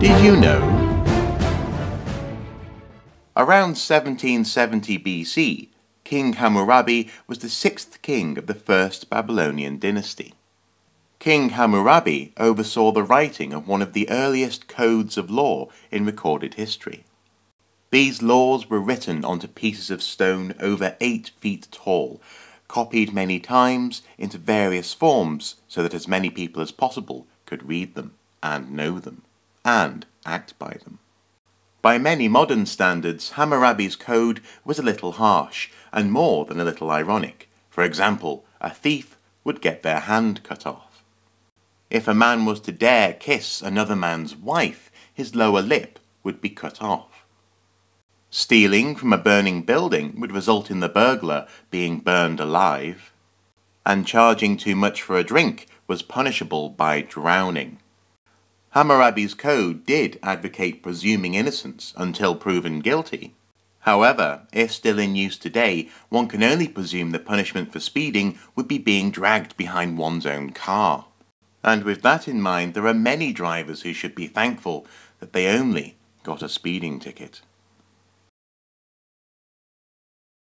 Did you know? Around 1770 BC, King Hammurabi was the sixth king of the first Babylonian dynasty. King Hammurabi oversaw the writing of one of the earliest codes of law in recorded history. These laws were written onto pieces of stone over eight feet tall, copied many times into various forms so that as many people as possible could read them and know them and act by them. By many modern standards, Hammurabi's code was a little harsh and more than a little ironic. For example, a thief would get their hand cut off. If a man was to dare kiss another man's wife, his lower lip would be cut off. Stealing from a burning building would result in the burglar being burned alive. And charging too much for a drink was punishable by drowning. Hammurabi's code did advocate presuming innocence until proven guilty. However, if still in use today, one can only presume the punishment for speeding would be being dragged behind one's own car. And with that in mind, there are many drivers who should be thankful that they only got a speeding ticket.